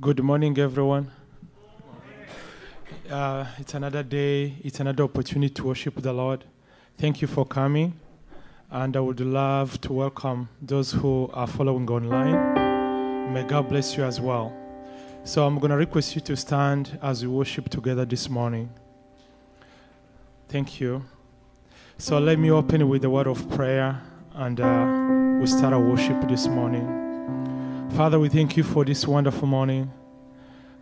Good morning, everyone. Uh, it's another day, it's another opportunity to worship the Lord. Thank you for coming. And I would love to welcome those who are following online. May God bless you as well. So I'm going to request you to stand as we worship together this morning. Thank you. So let me open with a word of prayer and uh, we start our worship this morning. Father, we thank you for this wonderful morning.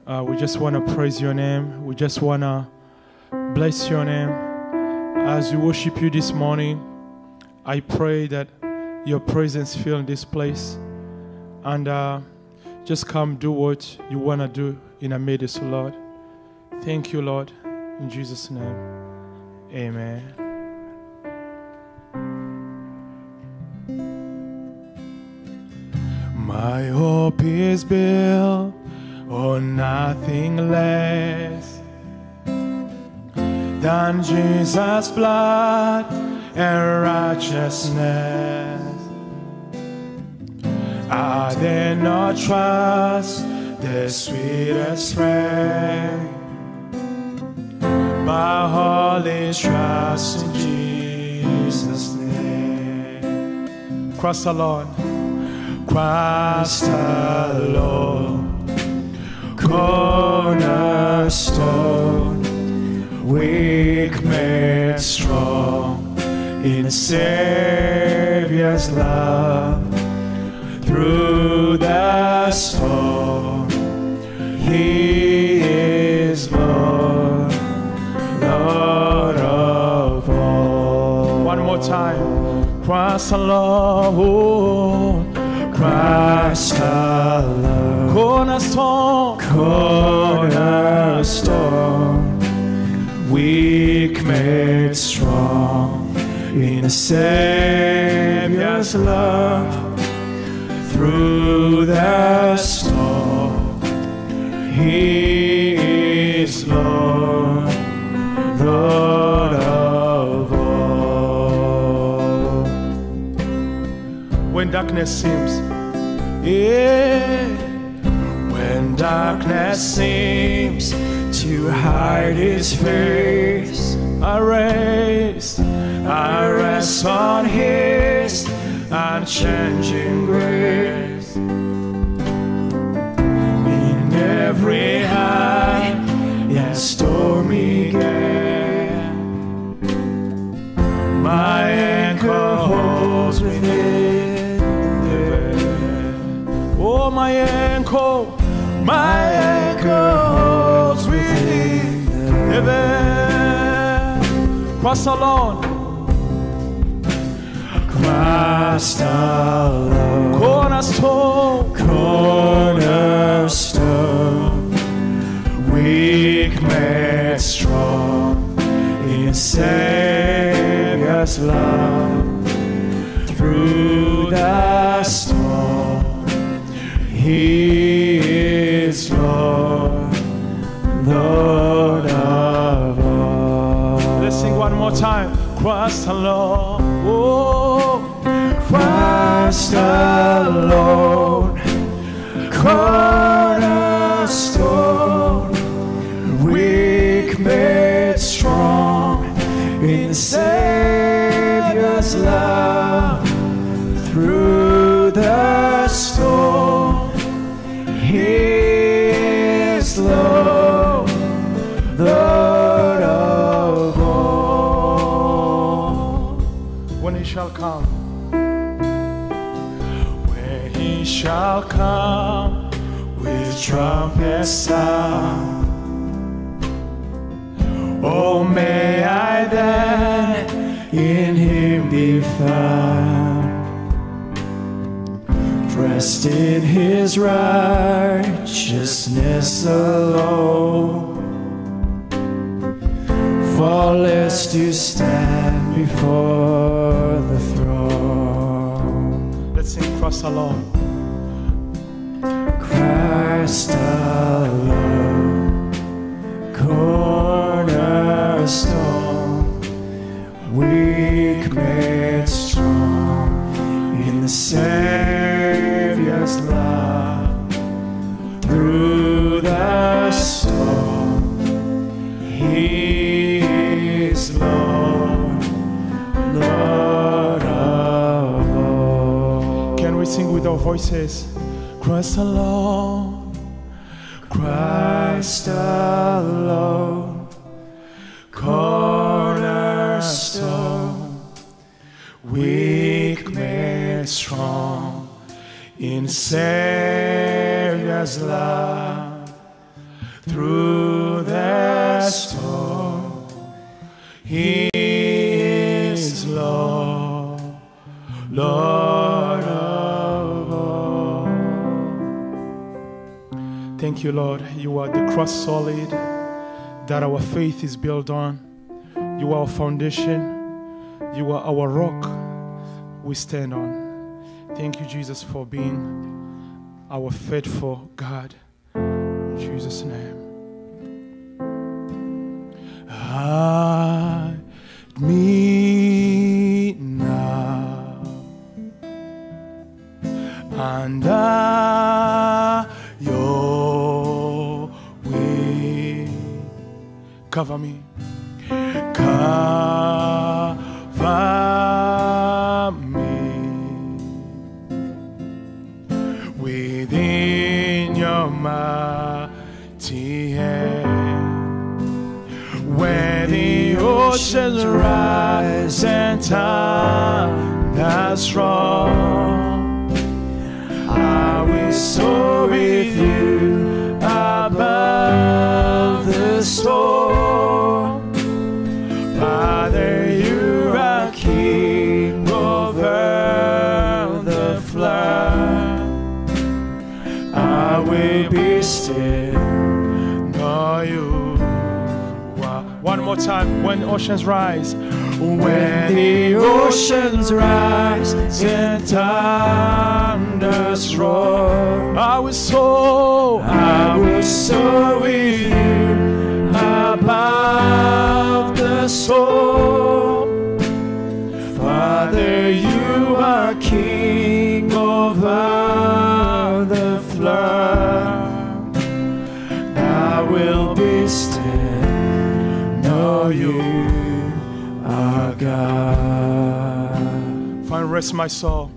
Uh, we just want to praise your name. We just want to bless your name. As we worship you this morning, I pray that your presence fill this place and uh, just come do what you want to do in our midst, Lord. Thank you, Lord. In Jesus' name, amen. My hope is built on nothing less than Jesus' blood and righteousness. I dare not trust the sweetest friend, my heart is trust in Jesus' name. Cross alone. Christ alone, cornerstone, weak made strong in Savior's love. Through the storm, He is Lord, Lord of all. One more time, Christ alone. Christ alone. Cornerstone, cornerstone, weak made strong in the Savior's love. Through the storm, He is Lord, Lord of all. When darkness seems yeah. When darkness seems to hide his face, I rest, I rest on his unchanging grace. In every high and stormy gale, my anchor holds within my ankle, my ankle holds within heaven. Cross alone. Christ alone. Cornerstone. Cornerstone. Weak made strong in Savior's love. Through the. He is Lord, Lord of all. Let's sing one more time. Christ alone, oh, Christ alone, cornerstone, weak made strong in trumpet sound. Oh, may I then in Him be found dressed in his righteousness alone, faultless to stand before the throne. Let's sing cross alone. Cornerstone, cornerstone, weak made strong in the Savior's love. Through the storm, He is Lord, Lord of all. Can we sing with our voices? Christ alone Christ alone, cornerstone, weak made strong in Savior's love through the storm. He is Lord, Lord Thank you, Lord. You are the cross solid that our faith is built on. You are our foundation. You are our rock we stand on. Thank you, Jesus, for being our faithful God. In Jesus' name. Hide me now under Cover me. Cover me within your mighty hand. Where the oceans rise and thunders strong, I will soar more time, when oceans rise, when the oceans rise and thunders roar, I will soar, I will soar with you above the storm. Father, you are king over you are God. Find rest, my soul.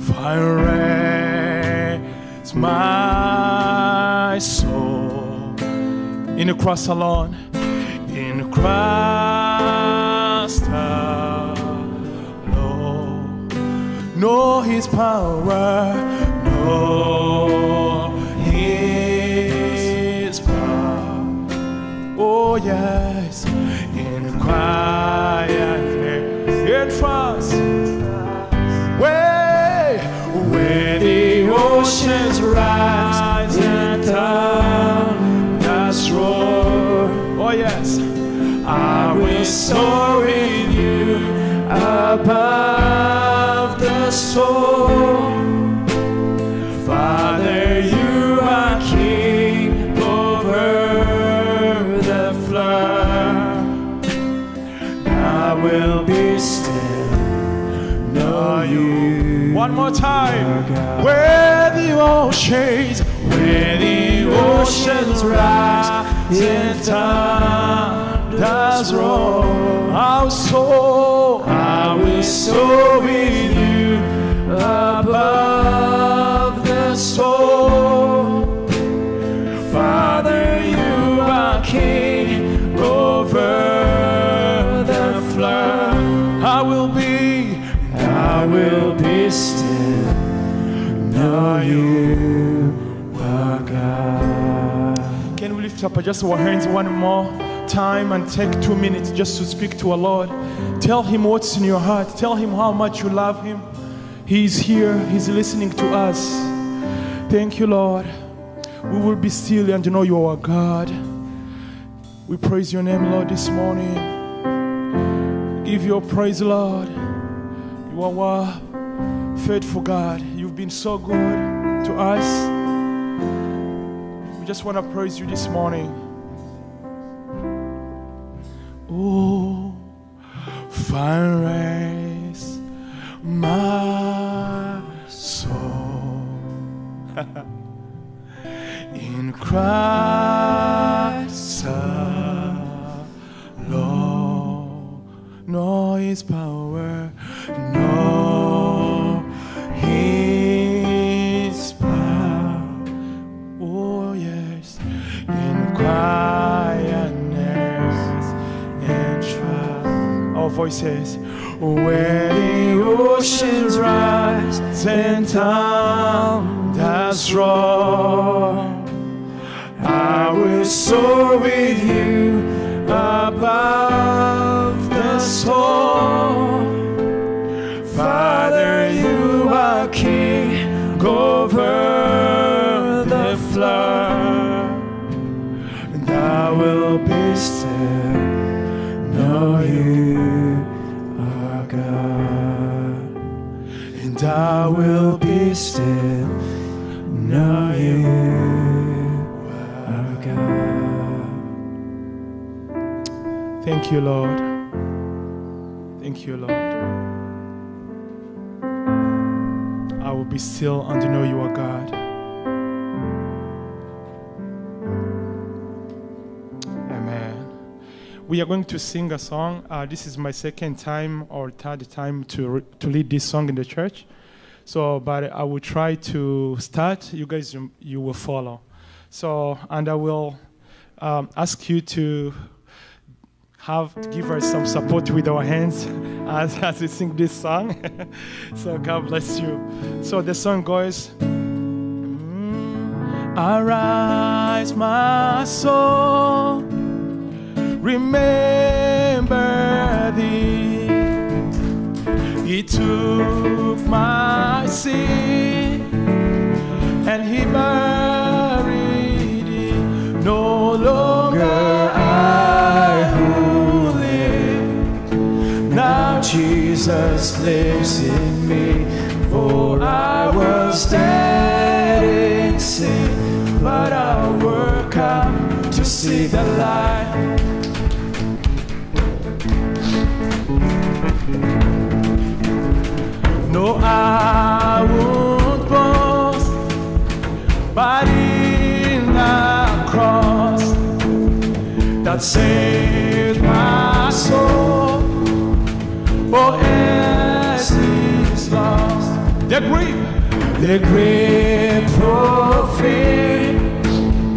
Find rest, my soul. In the cross alone, in cross alone. Know His power, know His power. Oh in quietness, in trust. Way where the oceans rise and thunders roar. Oh yes, I will soar with you above the storm. Will be still, know you. One more time. Where the oceans, where the oceans rise and thunders roar, I'll soar, I will soar with you above the storm. You God. Can we lift up just our hands one more time and take two minutes just to speak to our Lord? Tell Him what's in your heart. Tell Him how much you love Him. He's here, He's listening to us. Thank you, Lord. We will be still and know you are God. We praise your name, Lord, this morning. Give your praise, Lord. You are our faithful God. You've been so good to us. We just want to praise you this morning. Oh, find rest, my soul. In Christ alone, no His power, voices. Where the oceans rise and thunders roar, I will soar with you above the storm. Father, you are king over the flood, and I will be still. Know you God, and I will be still. Know you are God. Thank you, Lord. Thank you, Lord. I will be still and know you are God. We are going to sing a song. Uh, this is my second time or third time to, re- to lead this song in the church. So, but I will try to start. You guys, you, you will follow. So, and I will um, ask you to have to give us some support with our hands as, as we sing this song. so God bless you. So the song goes. Arise, my soul, remember thee. He took my sin and he buried it. No longer I who live, now Jesus lives in me. For I was dead in sin, but I work out to see the light. No, I won't boast, but in the cross that saved my soul. Lost, the the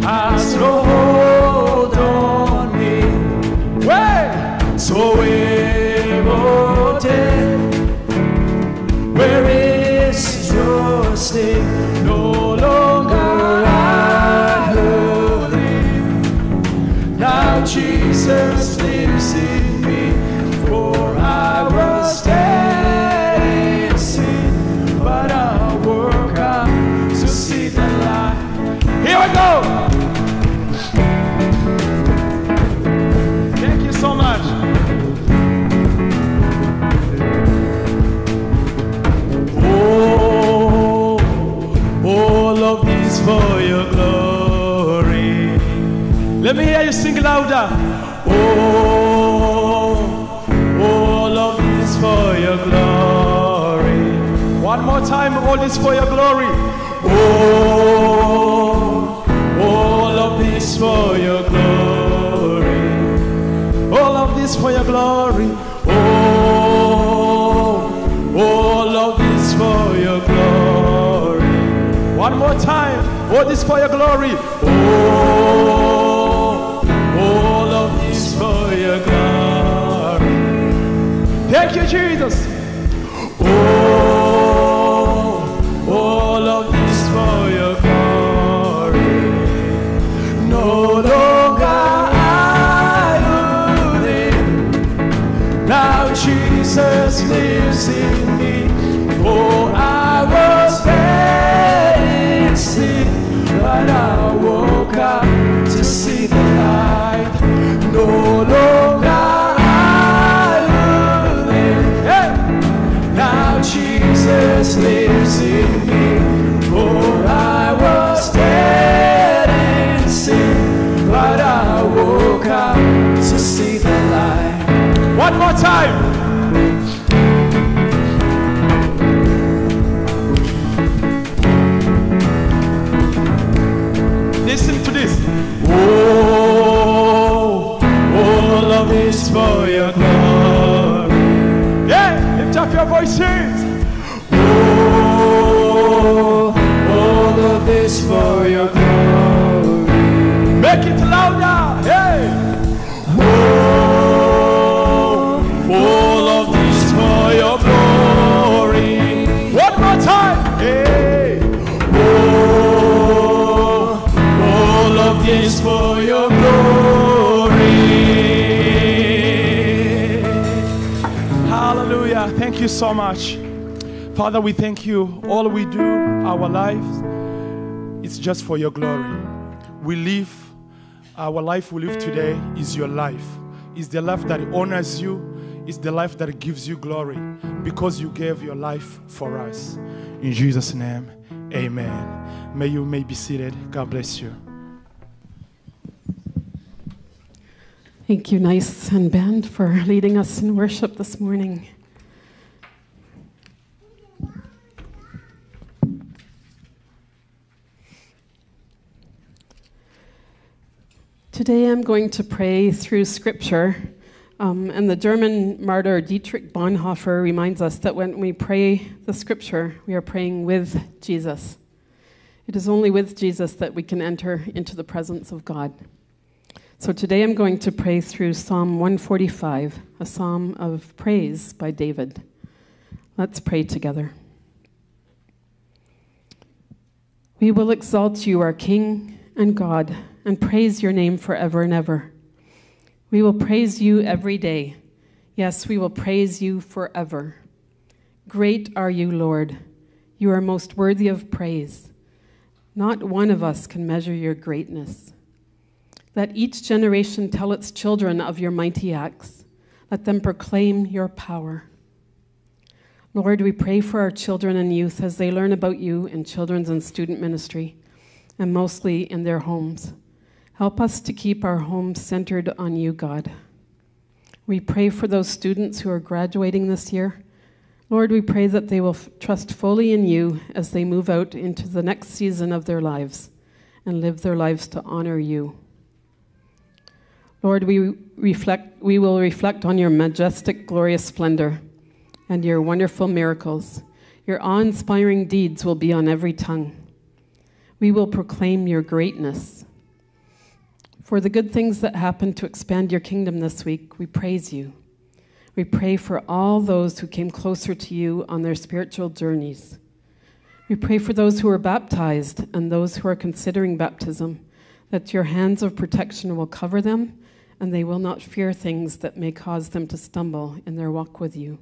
has no hold on me. So able death. Where is your sting? Louder. Oh, all of this for your glory. One more time, all this for your glory. Oh, all of this for your glory. All of this for your glory. Oh, all of this for your glory. One more time. All this for your glory. For your glory. Yeah, lift up your voices. Oh, all of this for your glory. Make it louder. Thank you so much. Father, we thank you. All we do, our lives, it's just for your glory. We live, our life we live today is your life. Is the life that honors you, is the life that gives you glory because you gave your life for us. In Jesus' name, amen. May you may be seated. God bless you. Thank you, Nice and Band, for leading us in worship this morning. Today I'm going to pray through scripture. Um, and the German martyr Dietrich Bonhoeffer reminds us that when we pray the scripture, we are praying with Jesus. It is only with Jesus that we can enter into the presence of God. So today I'm going to pray through Psalm 145, a psalm of praise by David. Let's pray together. We will exalt you, our King and God, and praise your name forever and ever. We will praise you every day. Yes, we will praise you forever. Great are you, Lord. You are most worthy of praise. Not one of us can measure your greatness. Let each generation tell its children of your mighty acts. Let them proclaim your power. Lord, we pray for our children and youth as they learn about you in children's and student ministry, and mostly in their homes. Help us to keep our homes centered on you, God. We pray for those students who are graduating this year. Lord, we pray that they will f- trust fully in you as they move out into the next season of their lives and live their lives to honor you. Lord, we, reflect, we will reflect on your majestic, glorious splendor and your wonderful miracles. Your awe inspiring deeds will be on every tongue. We will proclaim your greatness. For the good things that happened to expand your kingdom this week, we praise you. We pray for all those who came closer to you on their spiritual journeys. We pray for those who are baptized and those who are considering baptism, that your hands of protection will cover them and they will not fear things that may cause them to stumble in their walk with you,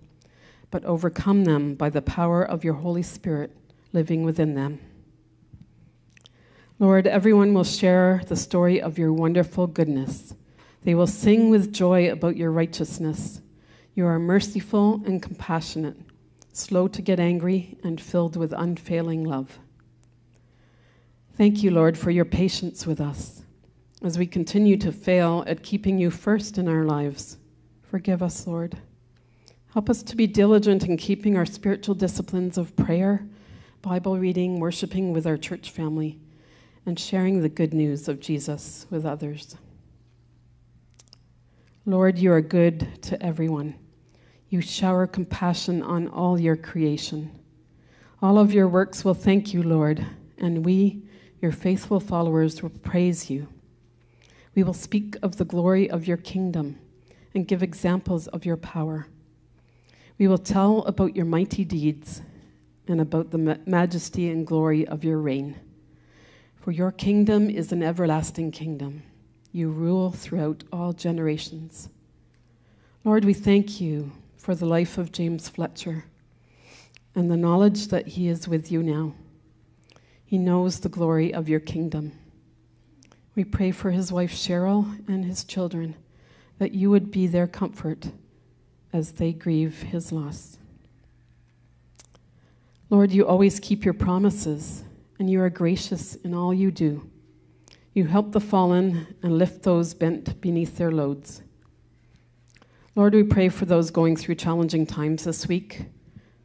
but overcome them by the power of your Holy Spirit living within them. Lord, everyone will share the story of your wonderful goodness. They will sing with joy about your righteousness. You are merciful and compassionate, slow to get angry, and filled with unfailing love. Thank you, Lord, for your patience with us as we continue to fail at keeping you first in our lives. Forgive us, Lord. Help us to be diligent in keeping our spiritual disciplines of prayer, Bible reading, worshiping with our church family, and sharing the good news of Jesus with others. Lord, you are good to everyone. You shower compassion on all your creation. All of your works will thank you, Lord, and we, your faithful followers, will praise you. We will speak of the glory of your kingdom and give examples of your power. We will tell about your mighty deeds and about the majesty and glory of your reign. For your kingdom is an everlasting kingdom. You rule throughout all generations. Lord, we thank you for the life of James Fletcher and the knowledge that he is with you now. He knows the glory of your kingdom. We pray for his wife Cheryl and his children, that you would be their comfort as they grieve his loss. Lord, you always keep your promises, and you are gracious in all you do. You help the fallen and lift those bent beneath their loads. Lord, we pray for those going through challenging times this week.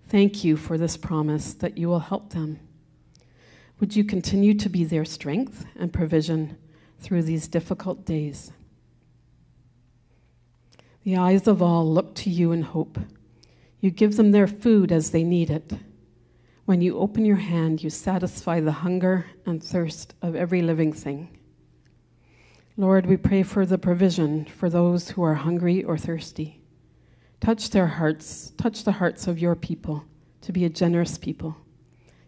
Thank you for this promise that you will help them. Would you continue to be their strength and provision? through these difficult days. The eyes of all look to you in hope. You give them their food as they need it. When you open your hand, you satisfy the hunger and thirst of every living thing. Lord, we pray for the provision for those who are hungry or thirsty. Touch their hearts, touch the hearts of your people to be a generous people,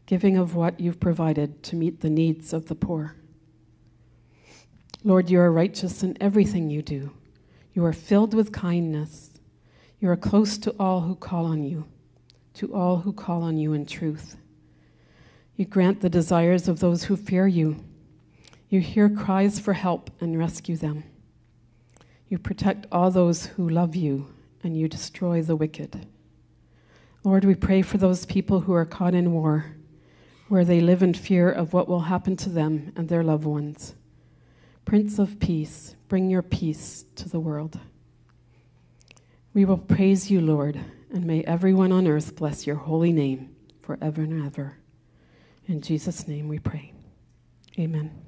giving of what you've provided to meet the needs of the poor. Lord, you are righteous in everything you do. You are filled with kindness. You are close to all who call on you. To all who call on you in truth. You grant the desires of those who fear you. You hear cries for help and rescue them. You protect all those who love you, and you destroy the wicked. Lord, we pray for those people who are caught in war, where they live in fear of what will happen to them and their loved ones. Prince of Peace, bring your peace to the world. We will praise you, Lord, and may everyone on earth bless your holy name forever and ever. In Jesus' name we pray. Amen.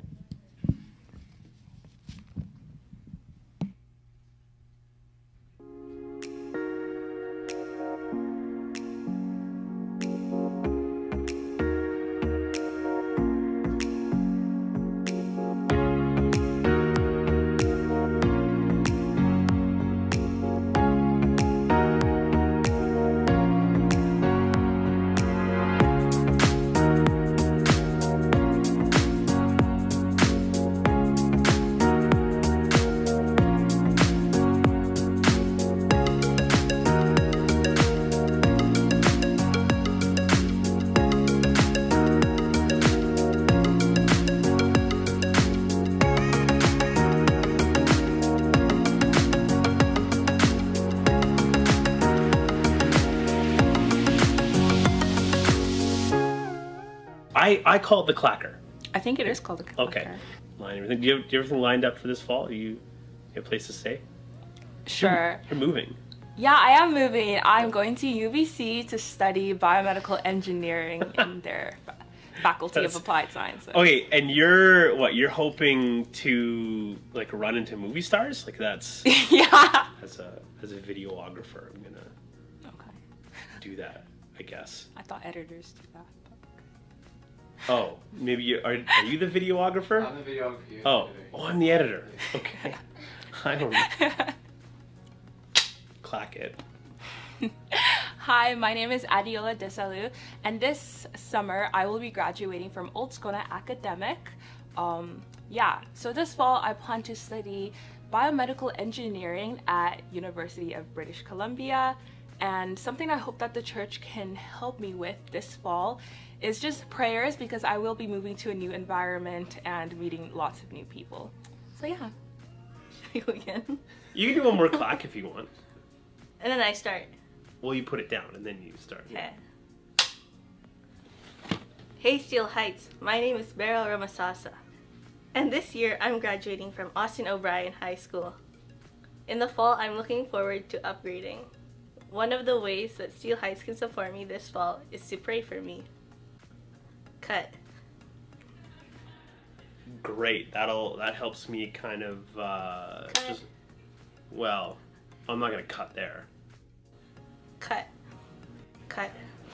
I, I call it the clacker. I think it is called the clacker. Okay. Line everything. Do you, have, do you have everything lined up for this fall? You, you have a place to stay? Sure. You're moving. Yeah, I am moving. I'm going to UBC to study biomedical engineering in their faculty That's- of applied sciences. Okay, and you're what? You're hoping to like run into movie stars? Like that's yeah. as a as a videographer, I'm gonna Okay. do that. I guess. I thought editors do that. Oh, maybe you are. Are you the videographer? I'm the videographer. Oh, oh, I'm the editor. Okay. I don't know. Clack it. Hi, my name is Adiola Desalu, and this summer I will be graduating from Old Scona Academic. Um, yeah, so this fall I plan to study biomedical engineering at University of British Columbia. And something I hope that the church can help me with this fall is just prayers because I will be moving to a new environment and meeting lots of new people. So yeah. Should we go again? You can do one more clack if you want. And then I start. Well, you put it down and then you start. Okay. Hey Steele Heights, my name is Beryl Ramasasa, and this year I'm graduating from Austin O'Brien High School. In the fall, I'm looking forward to upgrading. One of the ways that Steele Heights can support me this fall is to pray for me. Cut. Great. That'll that helps me kind of uh, Cut. just. Well, I'm not gonna cut there. Cut. Cut.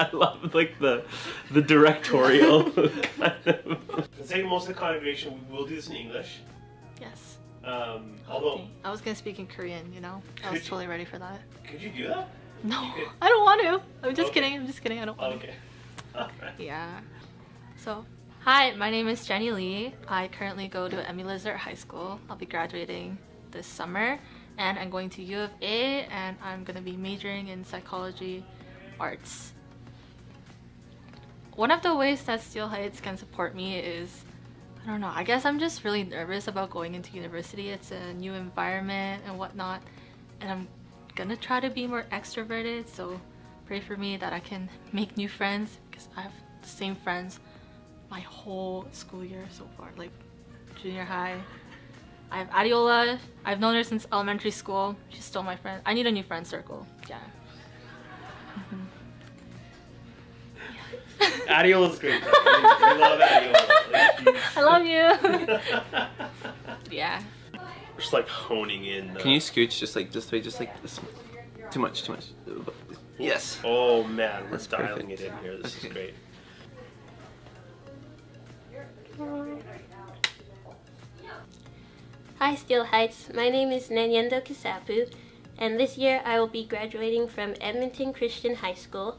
I love like the the directorial kind of. The second most of the congregation, we will do this in English. Um, although, I was gonna speak in Korean, you know? I was you- totally ready for that. could you do that? No, I don't want to. I'm just Okay. kidding. I'm just kidding. I don't want Okay. To. Yeah. So, hi, my name is Jenny Lee. I currently go to M.E. LaZerte High School. I'll be graduating this summer, and I'm going to U of A, and I'm gonna be majoring in psychology arts. One of the ways that Steele Heights can support me is I don't know. I guess I'm just really nervous about going into university. It's a new environment and whatnot. And I'm gonna try to be more extroverted. So pray for me that I can make new friends because I have the same friends my whole school year so far, like junior high. I have Adiola. I've known her since elementary school. She's still my friend. I need a new friend circle. Yeah. Mm-hmm. Adiola's great. though. We, we love Adiola. Like, I love you. she's- yeah. Just like honing in. The, Can you scooch just like this way, just like this? Too much, too much. Yes. Oh man, we're That's dialing perfect. it in here. This is great. Hi, Steele Heights. My name is Nanyendo Kisapu, and this year I will be graduating from Edmonton Christian High School.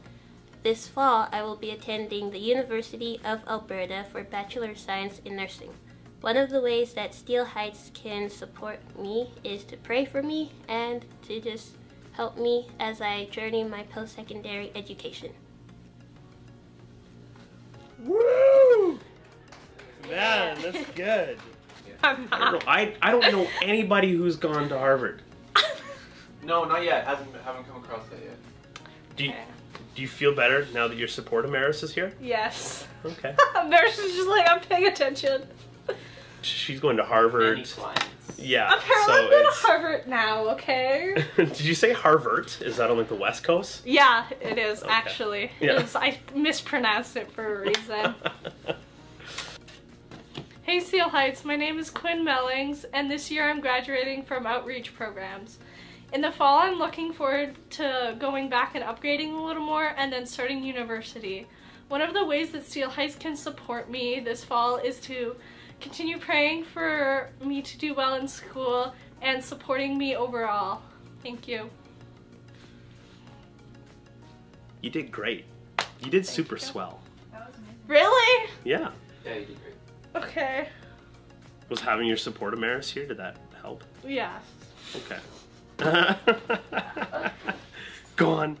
This fall, I will be attending the University of Alberta for Bachelor of Science in Nursing. One of the ways that Steele Heights can support me is to pray for me and to just help me as I journey my post secondary education. Woo! Man, that's good. I don't know. I, I don't know anybody who's gone to Harvard. No, not yet. Hasn't haven't come across that yet. Do you, do you feel better now that your support Amaris is here? Yes. Okay. Nurse is just like, I'm paying attention. She's going to Harvard. Any clients? Yeah. Apparently, so I'm going to Harvard now, okay? Did you say Harvard? Is that on like the West Coast? yeah, it is, Okay. actually. Yeah. It's- I mispronounced it for a reason. Hey Steele Heights, my name is Quinn Mellings, and this year I'm graduating from outreach programs. In the fall, I'm looking forward to going back and upgrading a little more and then starting university. One of the ways that Steele Heights can support me this fall is to continue praying for me to do well in school and supporting me overall. Thank you. You did great. You did super swell. Really? Yeah. Yeah, you did great. Okay. Was having your support Amaris here, did that help? Yes. Okay. Go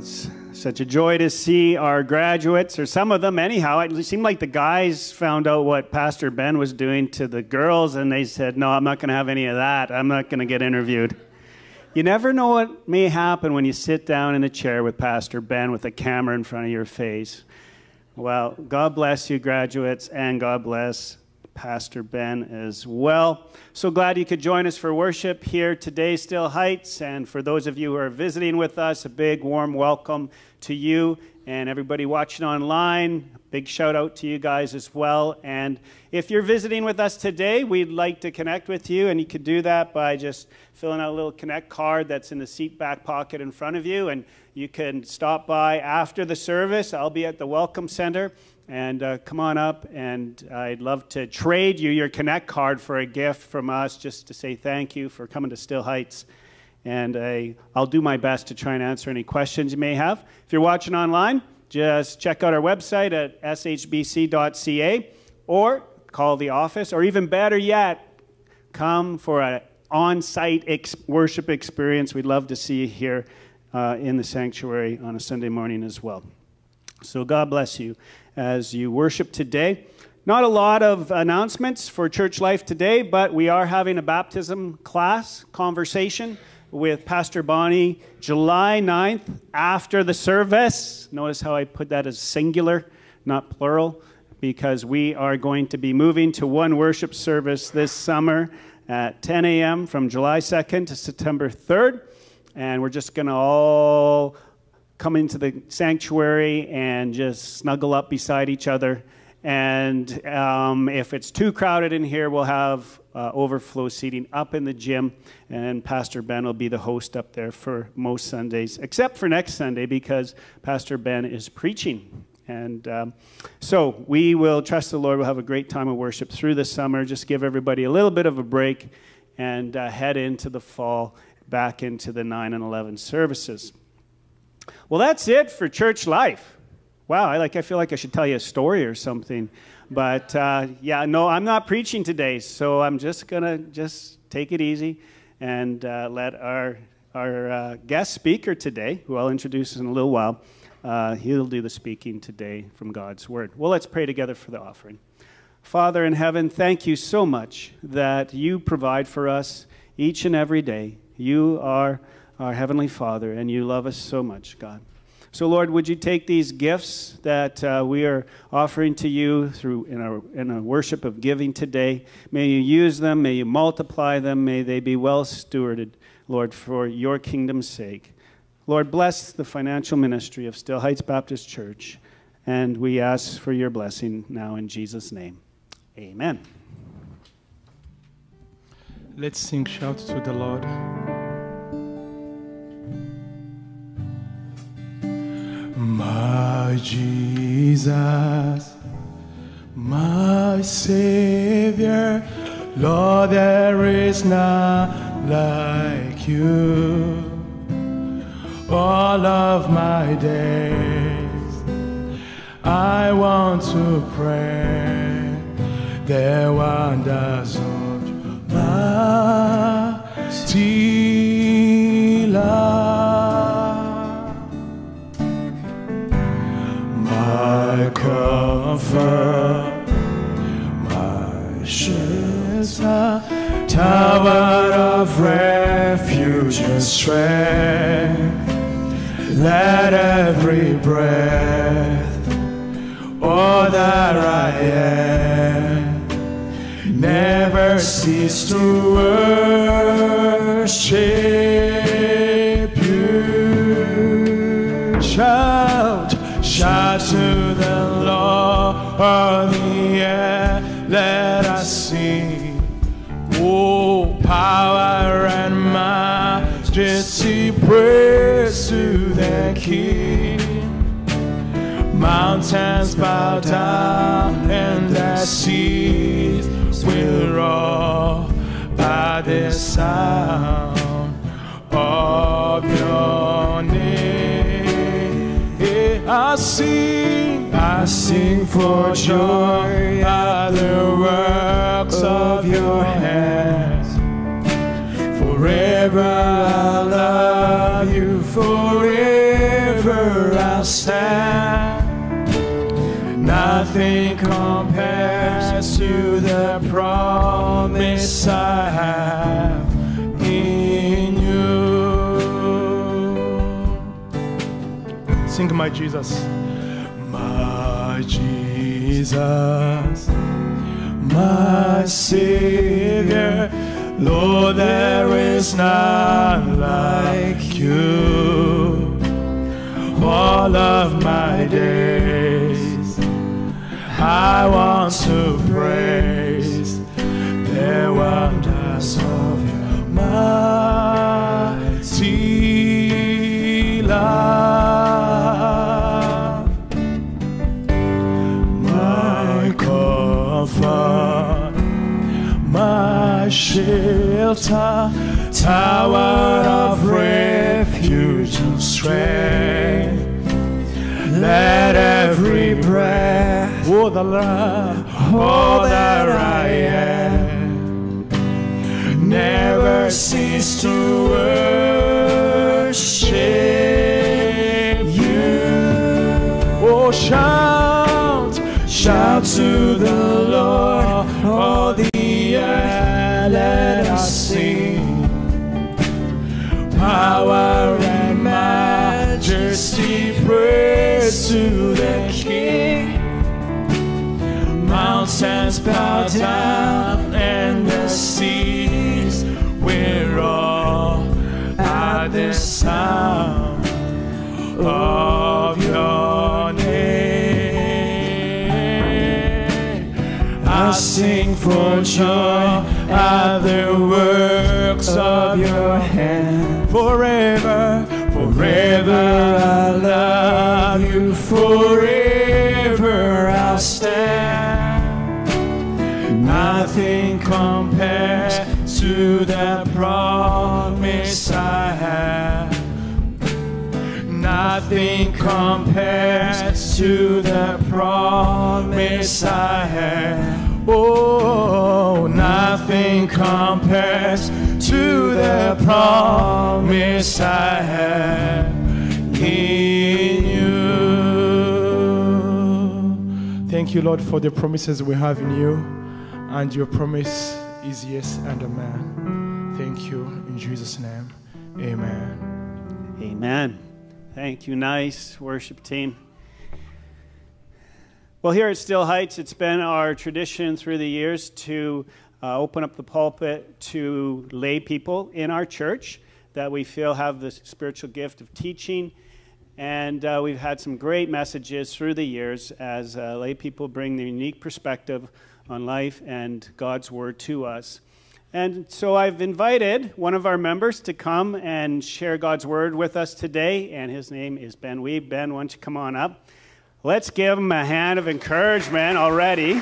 it's such a joy to see our graduates, or some of them anyhow. It seemed like the guys found out what Pastor Ben was doing to the girls, and they said, No, I'm not going to have any of that. I'm not going to get interviewed. You never know what may happen when you sit down in a chair with Pastor Ben with a camera in front of your face. Well, God bless you, graduates, and God bless Pastor Ben as well. So glad you could join us for worship here today, Steele Heights. And for those of you who are visiting with us, a big warm welcome to you and everybody watching online. Big shout out to you guys as well. And if you're visiting with us today, we'd like to connect with you, and you could do that by just filling out a little connect card that's in the seat back pocket in front of you. And you can stop by after the service. I'll be at the Welcome Center. And uh, come on up, and I'd love to trade you your Connect card for a gift from us just to say thank you for coming to Steele Heights. And I, I'll do my best to try and answer any questions you may have. If you're watching online, just check out our website at shbc.ca or call the office, or even better yet, come for an on site ex- worship experience. We'd love to see you here uh, in the sanctuary on a Sunday morning as well. So, God bless you as you worship today. Not a lot of announcements for church life today, but we are having a baptism class conversation with Pastor Bonnie July 9th after the service. Notice how I put that as singular, not plural, because we are going to be moving to one worship service this summer at 10 a.m. from July 2nd to September 3rd. And we're just going to all come into the sanctuary and just snuggle up beside each other. And um, if it's too crowded in here, we'll have uh, overflow seating up in the gym. And Pastor Ben will be the host up there for most Sundays, except for next Sunday because Pastor Ben is preaching. And um, so we will trust the Lord. We'll have a great time of worship through the summer. Just give everybody a little bit of a break and uh, head into the fall back into the 9 and 11 services. Well, that's it for church life. Wow, I like. I feel like I should tell you a story or something, but uh, yeah, no, I'm not preaching today, so I'm just gonna just take it easy and uh, let our our uh, guest speaker today, who I'll introduce in a little while, uh, he'll do the speaking today from God's Word. Well, let's pray together for the offering. Father in heaven, thank you so much that you provide for us each and every day. You are our Heavenly Father, and you love us so much, God. So, Lord, would you take these gifts that uh, we are offering to you through in our in a worship of giving today? May you use them, may you multiply them, may they be well stewarded, Lord, for your kingdom's sake. Lord, bless the financial ministry of Steele Heights Baptist Church, and we ask for your blessing now in Jesus' name. Amen. let's sing shout to the Lord. My Jesus, my Savior, Lord, there is none like you. All of my days, I want to pray the wonders of mighty My comfort, my shelter, tower of refuge and strength. Let every breath, all that I am, never cease to worship you. Shout, shout to the Lord of the air, let us sing. Oh, power and majesty, praise to the King. Mountains bow down and the seas will roar by the sound of your. I sing, I sing for joy Sing, my Jesus. My Jesus, my Savior. Lord, there is none like you. All of my days, I want to praise the wonders my shelter, tower of refuge and strength. Let every breath, oh the love, oh, all that I am, never cease to worship you. Oh, shout, shout to the Lord, all the earth, let us sing. Power and majesty, praise to the King. Mountains bow down and the seas we're all at the sound of I sing for joy at the works of your hand. Forever, forever I love you. Forever I'll stand. Nothing compares to the promise I have. Nothing compares to the promise I have. Oh, nothing compares to the promise I have in you. Thank you, Lord, for the promises we have in you. And your promise is yes and amen. Thank you. In Jesus' name, amen. Amen. Thank you. Nice worship team. Well, here at Steele Heights, it's been our tradition through the years to uh, open up the pulpit to lay people in our church that we feel have the spiritual gift of teaching. And uh, we've had some great messages through the years as uh, lay people bring their unique perspective on life and God's word to us. And so I've invited one of our members to come and share God's word with us today, and his name is Ben Weeb. Ben, why don't you come on up? Let's give him a hand of encouragement already.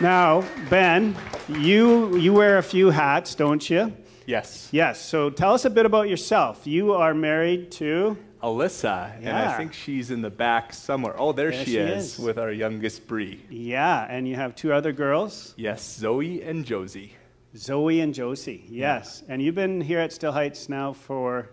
Now, Ben, you you wear a few hats, don't you? Yes. Yes. So tell us a bit about yourself. You are married to Alyssa, and I think she's in the back somewhere. Oh, there, There she, she is, is. with our youngest Bree. Yeah, and you have two other girls, Yes, Zoe and Josie. Zoe and Josie. Yes. And you've been here at Steele Heights now for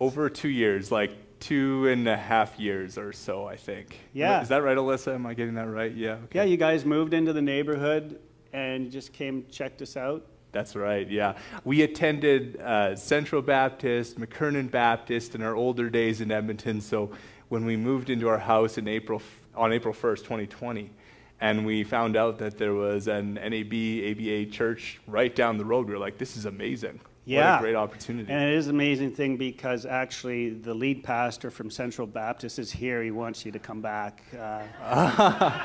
Over two years, like two and a half years or so, I think. Yeah. Is that right, Alyssa? Am I getting that right? Yeah. Okay. Yeah, you guys moved into the neighborhood and just came checked us out. That's right, yeah. We attended uh, Central Baptist, McKernan Baptist in our older days in Edmonton. So when we moved into our house in April, on April 1st, 2020, and we found out that there was an NAB, ABA church right down the road, we were like, this is amazing. Yeah. What a great opportunity. And it is an amazing thing because actually the lead pastor from Central Baptist is here. He wants you to come back. Uh,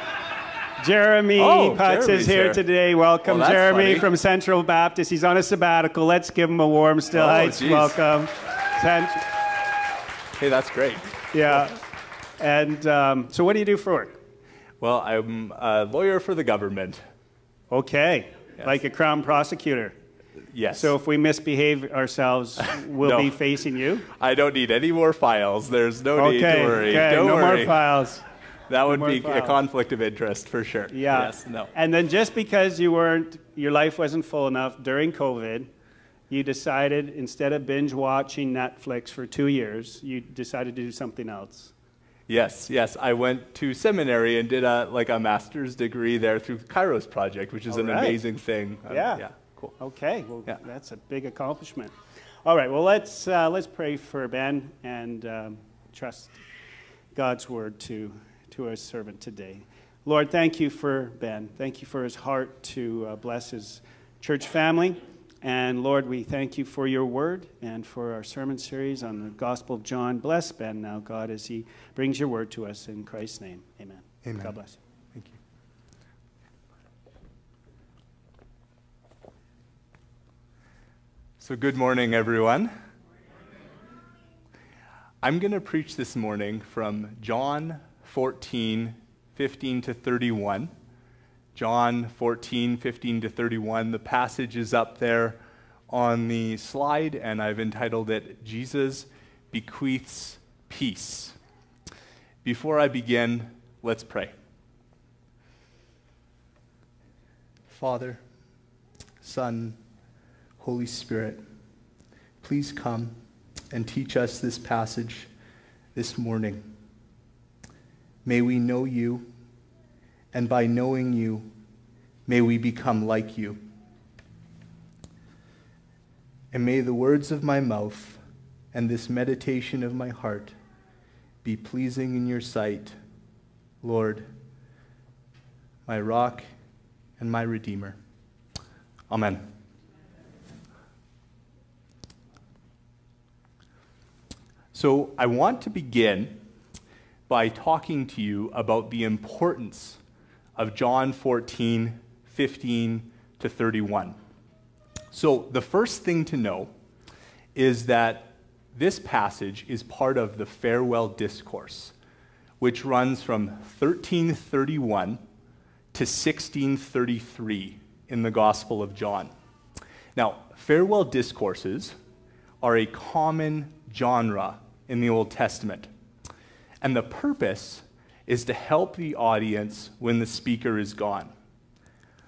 Jeremy Oh, Putz is here here. today. Welcome, Well, Jeremy funny. from Central Baptist. He's on a sabbatical. Let's give him a warm Steele Oh, Heights geez. welcome. Cent- hey, that's great. yeah. And um, so, what do you do for work? Well, I'm a lawyer for the government. Okay, Yes. like a crown prosecutor. Yes. So, if we misbehave ourselves, we'll No. be facing you. I don't need any more files. There's no need to worry. okay, Don't no worry. more files. That would more be a conflict of interest for sure. Yeah. Yes. No. And then just because you weren't, your life wasn't full enough during COVID, you decided instead of binge watching Netflix for two years, you decided to do something else. Yes, yes. I went to seminary and did a like a master's degree there through Kairos Project, which is All an right. amazing thing. Um, Yeah. Cool. Okay. Well, Yeah. that's a big accomplishment. All right. Well, let's uh, let's pray for Ben and um, trust God's word to to his servant today. Lord, thank you for Ben. Thank you for his heart to uh, bless his church family. And Lord, we thank you for your word and for our sermon series on the Gospel of John. Bless Ben now, God, as he brings your word to us in Christ's name. Amen. Amen. God bless you. Thank you. So, good morning, everyone. I'm going to preach this morning from John 14, 15 to 31. John 14, 15 to 31. The passage is up there on the slide, and I've entitled it Jesus Bequeaths Peace. Before I begin, let's pray. Father, Son, Holy Spirit, please come and teach us this passage this morning. May we know you, and by knowing you, may we become like you. And may the words of my mouth and this meditation of my heart be pleasing in your sight, Lord, my rock and my redeemer. Amen. So, I want to begin by talking to you about the importance of John 14, 15 to 31. So, the first thing to know is that this passage is part of the farewell discourse, which runs from 1331 to 1633 in the Gospel of John. Now, farewell discourses are a common genre in the Old Testament. And the purpose is to help the audience when the speaker is gone.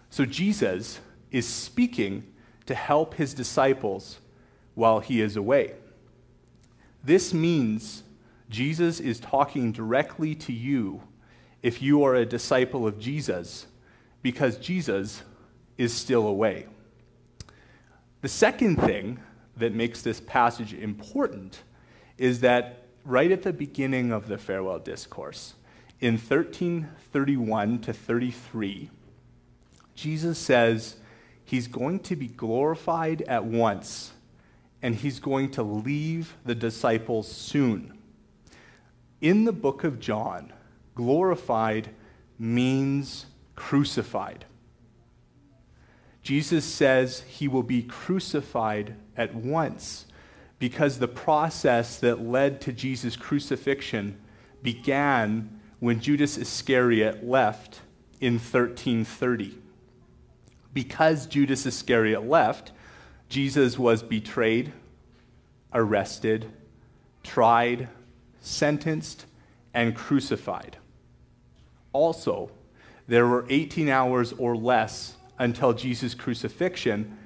So Jesus is speaking to help his disciples while he is away. This means Jesus is talking directly to you if you are a disciple of Jesus, because Jesus is still away. The second thing that makes this passage important is that right at the beginning of the farewell discourse, in 1331 to 33, Jesus says he's going to be glorified at once and he's going to leave the disciples soon. In the book of John, glorified means crucified. Jesus says he will be crucified at once because the process that led to Jesus' crucifixion began when Judas Iscariot left in 1330. Because Judas Iscariot left, Jesus was betrayed, arrested, tried, sentenced, and crucified. Also, there were 18 hours or less until Jesus' crucifixion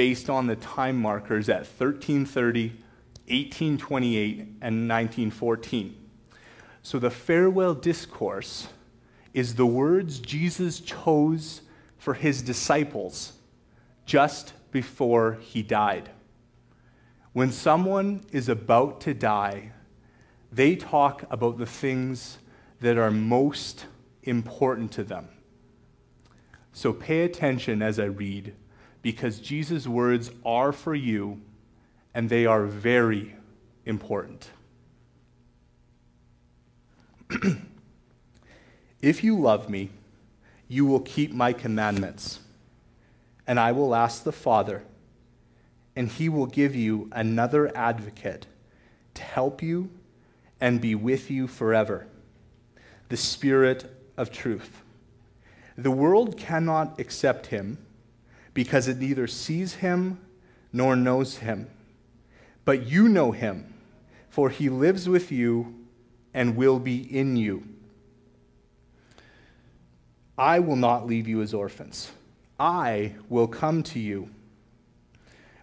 based on the time markers at 1330, 1828, and 1914. So the farewell discourse is the words Jesus chose for his disciples just before he died. When someone is about to die, they talk about the things that are most important to them. So pay attention as I read, because Jesus' words are for you, and they are very important. if you love me, you will keep my commandments, and I will ask the Father, and he will give you another advocate to help you and be with you forever the Spirit of truth. The world cannot accept him because it neither sees him nor knows him. But you know him, for he lives with you and will be in you. I will not leave you as orphans. I will come to you.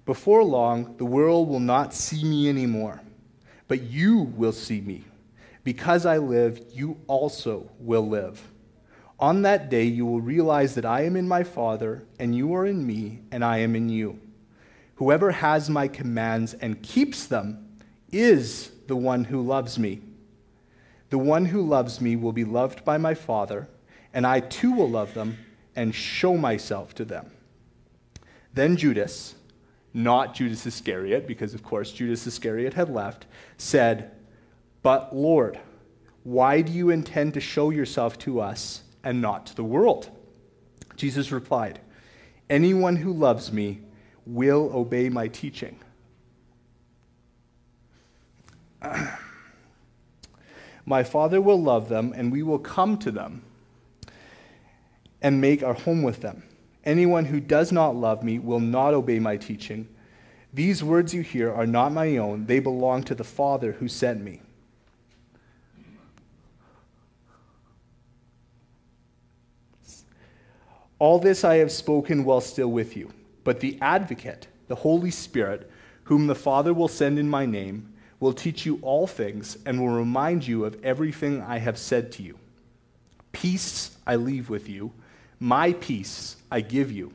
Before long, the world will not see me anymore, but you will see me. Because I live, you also will live. On that day, you will realize that I am in my Father, and you are in me, and I am in you. Whoever has my commands and keeps them is the one who loves me. The one who loves me will be loved by my Father, and I too will love them and show myself to them. Then Judas, not Judas Iscariot, because of course Judas Iscariot had left, said, But Lord, why do you intend to show yourself to us? And not to the world. Jesus replied, Anyone who loves me will obey my teaching. my Father will love them, and we will come to them and make our home with them. Anyone who does not love me will not obey my teaching. These words you hear are not my own, they belong to the Father who sent me. All this I have spoken while still with you. But the advocate, the Holy Spirit, whom the Father will send in my name, will teach you all things and will remind you of everything I have said to you. Peace I leave with you, my peace I give you.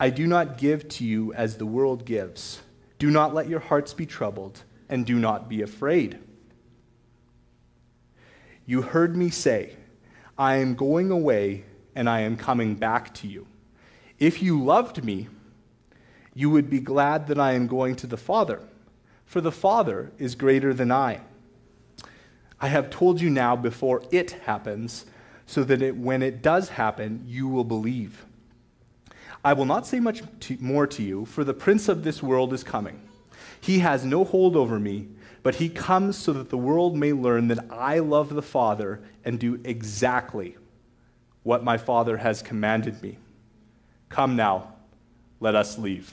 I do not give to you as the world gives. Do not let your hearts be troubled, and do not be afraid. You heard me say, I am going away and I am coming back to you. If you loved me, you would be glad that I am going to the Father, for the Father is greater than I. I have told you now before it happens, so that it, when it does happen, you will believe. I will not say much to, more to you, for the prince of this world is coming. He has no hold over me, but he comes so that the world may learn that I love the Father and do exactly what my Father has commanded me. Come now, let us leave.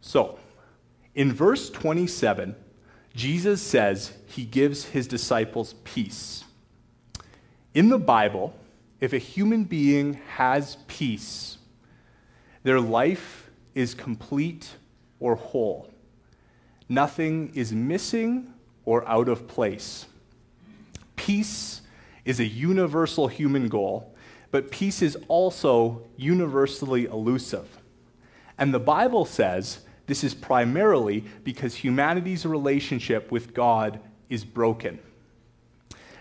So, in verse 27, Jesus says he gives his disciples peace. In the Bible, if a human being has peace, their life is complete or whole. Nothing is missing or out of place. Peace is a universal human goal, but peace is also universally elusive. And the Bible says this is primarily because humanity's relationship with God is broken.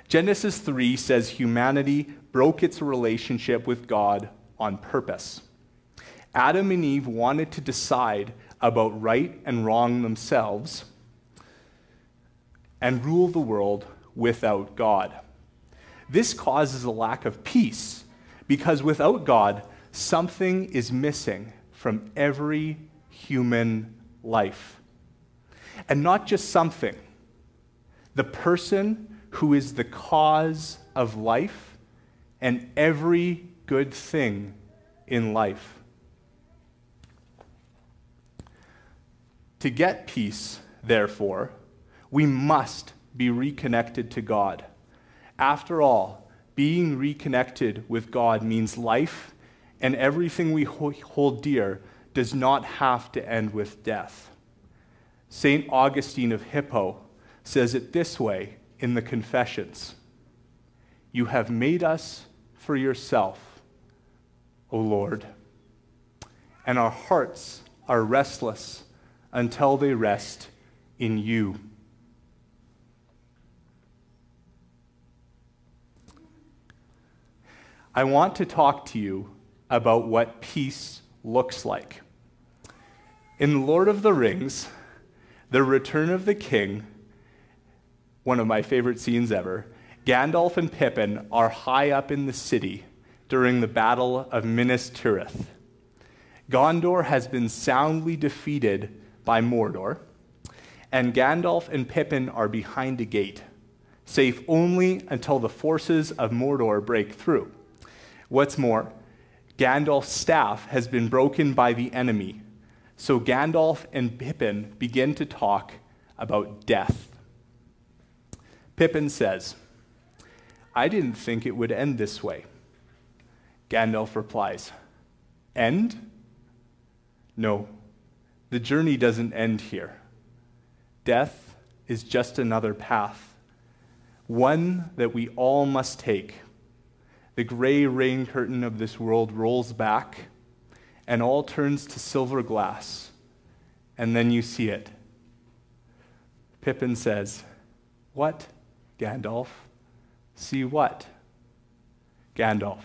Genesis 3 says humanity broke its relationship with God on purpose. Adam and Eve wanted to decide about right and wrong themselves and rule the world without God. This causes a lack of peace because without God, something is missing from every human life. And not just something, the person who is the cause of life and every good thing in life. To get peace, therefore, we must be reconnected to God. After all, being reconnected with God means life, and everything we hold dear does not have to end with death. St. Augustine of Hippo says it this way in the Confessions You have made us for yourself, O Lord, and our hearts are restless until they rest in you. I want to talk to you about what peace looks like. In Lord of the Rings, The Return of the King, one of my favorite scenes ever, Gandalf and Pippin are high up in the city during the Battle of Minas Tirith. Gondor has been soundly defeated by Mordor, and Gandalf and Pippin are behind a gate, safe only until the forces of Mordor break through. What's more, Gandalf's staff has been broken by the enemy, so Gandalf and Pippin begin to talk about death. Pippin says, I didn't think it would end this way. Gandalf replies, End? No, the journey doesn't end here. Death is just another path, one that we all must take. The gray rain curtain of this world rolls back, and all turns to silver glass, and then you see it. Pippin says, What, Gandalf? See what? Gandalf.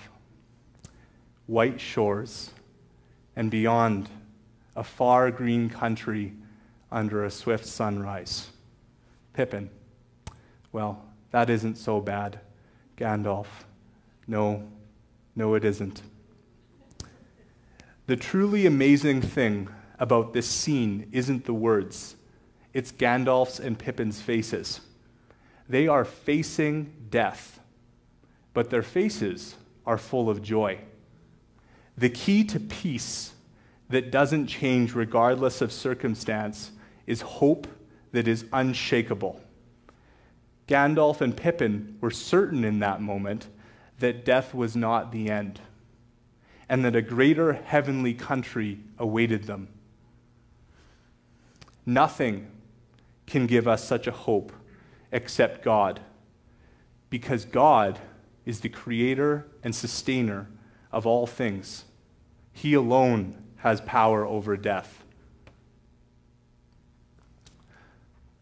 White shores, and beyond a far green country under a swift sunrise. Pippin, well, that isn't so bad. Gandalf, no, no, it isn't. The truly amazing thing about this scene isn't the words, it's Gandalf's and Pippin's faces. They are facing death, but their faces are full of joy. The key to peace that doesn't change regardless of circumstance is hope that is unshakable. Gandalf and Pippin were certain in that moment that death was not the end and that a greater heavenly country awaited them. Nothing can give us such a hope except God, because God is the creator and sustainer of all things. He alone has power over death.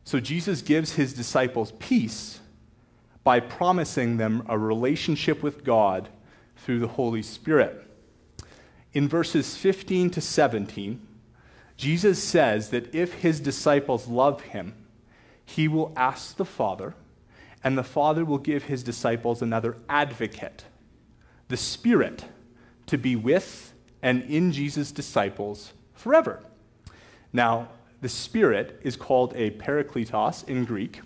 So Jesus gives his disciples peace by promising them a relationship with God through the Holy Spirit. In verses 15 to 17, Jesus says that if his disciples love him, he will ask the Father, and the Father will give his disciples another advocate, the Spirit, to be with and in Jesus' disciples forever. Now, the Spirit is called a parakletos in Greek.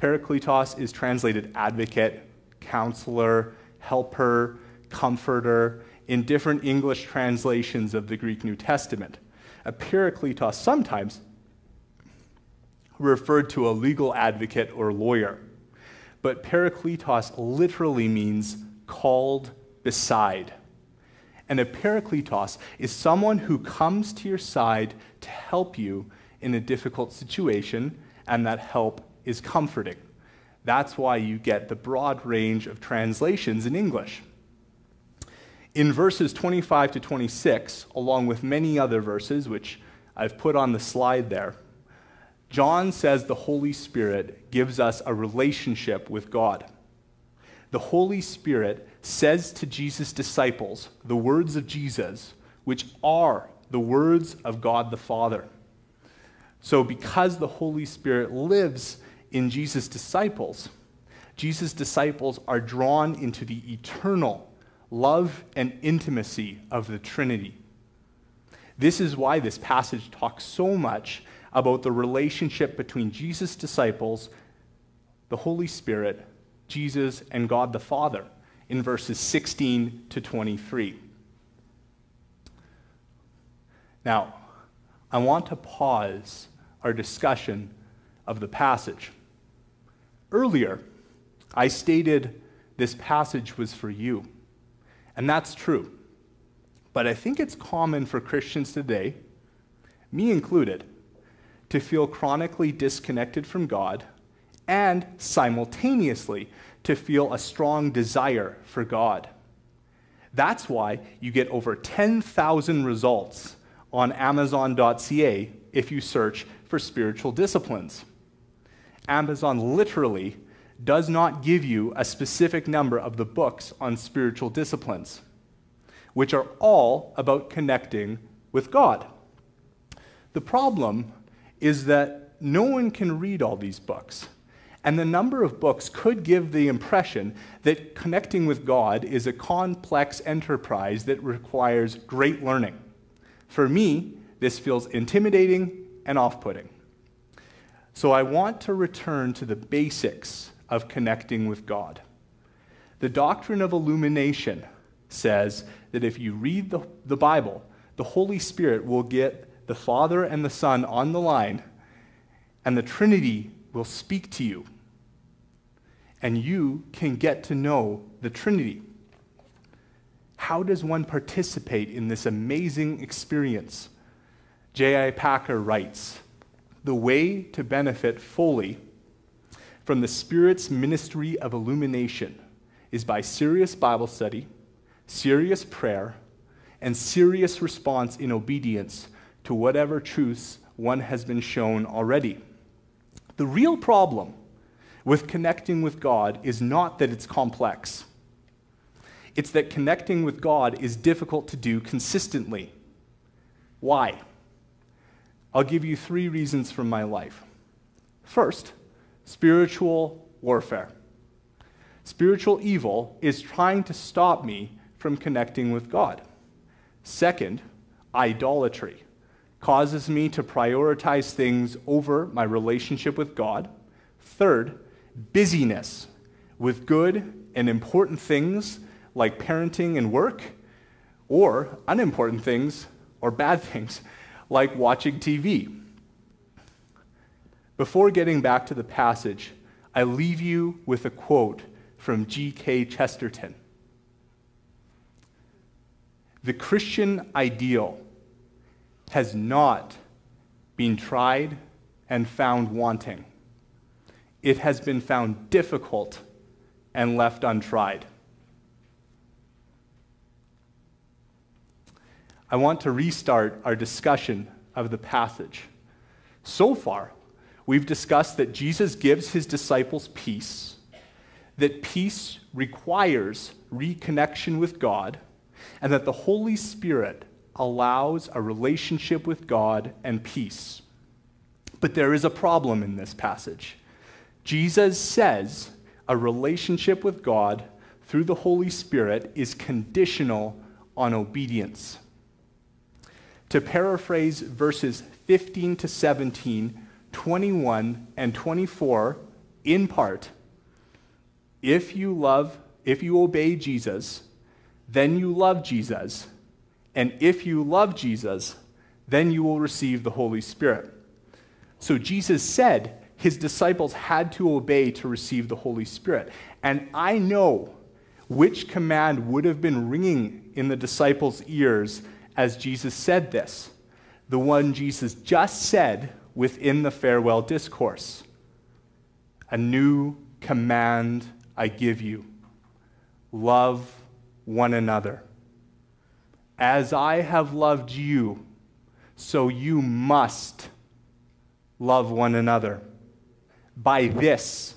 Parakletos is translated advocate, counselor, helper, comforter in different English translations of the Greek New Testament. A parakletos sometimes referred to a legal advocate or lawyer, but parakletos literally means called beside. And a parakletos is someone who comes to your side to help you in a difficult situation, and that help is comforting. That's why you get the broad range of translations in English. In verses 25 to 26, along with many other verses, which I've put on the slide there, John says the Holy Spirit gives us a relationship with God. The Holy Spirit says to Jesus' disciples the words of Jesus, which are the words of God the Father. So, because the Holy Spirit lives in Jesus' disciples, Jesus' disciples are drawn into the eternal love and intimacy of the Trinity. This is why this passage talks so much about the relationship between Jesus' disciples, the Holy Spirit, Jesus, and God the Father in verses 16 to 23. Now, I want to pause our discussion of the passage. Earlier, I stated this passage was for you, and that's true. But I think it's common for Christians today, me included, to feel chronically disconnected from God and simultaneously to feel a strong desire for God. That's why you get over 10,000 results on Amazon.ca if you search for spiritual disciplines. Amazon literally does not give you a specific number of the books on spiritual disciplines, which are all about connecting with God. The problem is that no one can read all these books. And the number of books could give the impression that connecting with God is a complex enterprise that requires great learning. For me, this feels intimidating and off putting. So I want to return to the basics of connecting with God. The doctrine of illumination says that if you read the, the Bible, the Holy Spirit will get the Father and the Son on the line, and the Trinity will speak to you. And you can get to know the Trinity. How does one participate in this amazing experience? J.I. Packer writes The way to benefit fully from the Spirit's ministry of illumination is by serious Bible study, serious prayer, and serious response in obedience to whatever truths one has been shown already. The real problem with connecting with God is not that it's complex. It's that connecting with God is difficult to do consistently. Why? I'll give you three reasons from my life. First, spiritual warfare. Spiritual evil is trying to stop me from connecting with God. Second, idolatry causes me to prioritize things over my relationship with God. Third, busyness with good and important things like parenting and work, or unimportant things or bad things like watching TV. Before getting back to the passage, I leave you with a quote from G.K. Chesterton. The Christian ideal has not been tried and found wanting. It has been found difficult and left untried. I want to restart our discussion of the passage. So far, We've discussed that Jesus gives his disciples peace, that peace requires reconnection with God, and that the Holy Spirit allows a relationship with God and peace. But there is a problem in this passage. Jesus says a relationship with God through the Holy Spirit is conditional on obedience. To paraphrase verses 15 to 17, 21 and 24 in part if you love if you obey Jesus then you love Jesus and if you love Jesus then you will receive the Holy Spirit so Jesus said his disciples had to obey to receive the Holy Spirit and I know which command would have been ringing in the disciples' ears as Jesus said this the one Jesus just said within the farewell discourse. A new command I give you love one another. As I have loved you, so you must love one another. By this,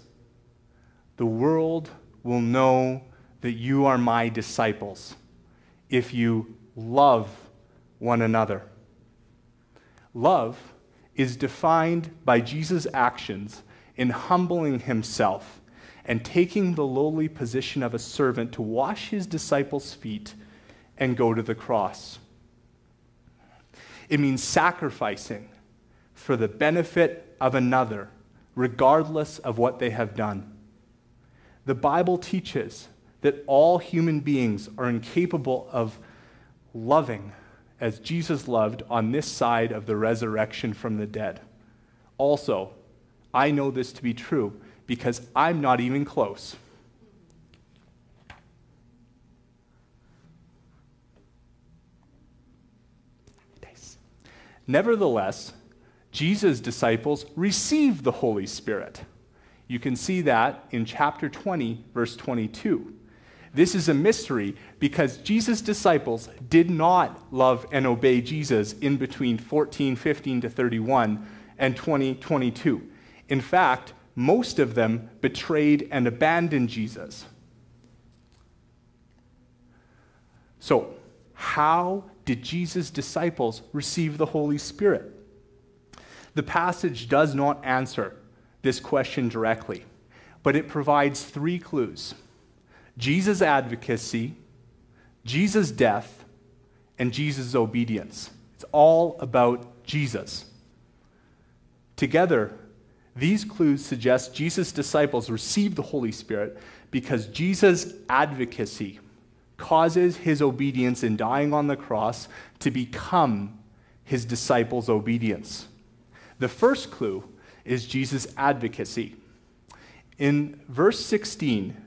the world will know that you are my disciples if you love one another. Love is defined by Jesus' actions in humbling himself and taking the lowly position of a servant to wash his disciples' feet and go to the cross. It means sacrificing for the benefit of another, regardless of what they have done. The Bible teaches that all human beings are incapable of loving as Jesus loved on this side of the resurrection from the dead. Also, I know this to be true because I'm not even close. Nevertheless, Jesus' disciples received the Holy Spirit. You can see that in chapter 20, verse 22. This is a mystery because Jesus' disciples did not love and obey Jesus in between 14, 15 to 31 and 20, 22. In fact, most of them betrayed and abandoned Jesus. So, how did Jesus' disciples receive the Holy Spirit? The passage does not answer this question directly, but it provides three clues. Jesus' advocacy, Jesus' death, and Jesus' obedience. It's all about Jesus. Together, these clues suggest Jesus' disciples received the Holy Spirit because Jesus' advocacy causes his obedience in dying on the cross to become his disciples' obedience. The first clue is Jesus' advocacy. In verse 16,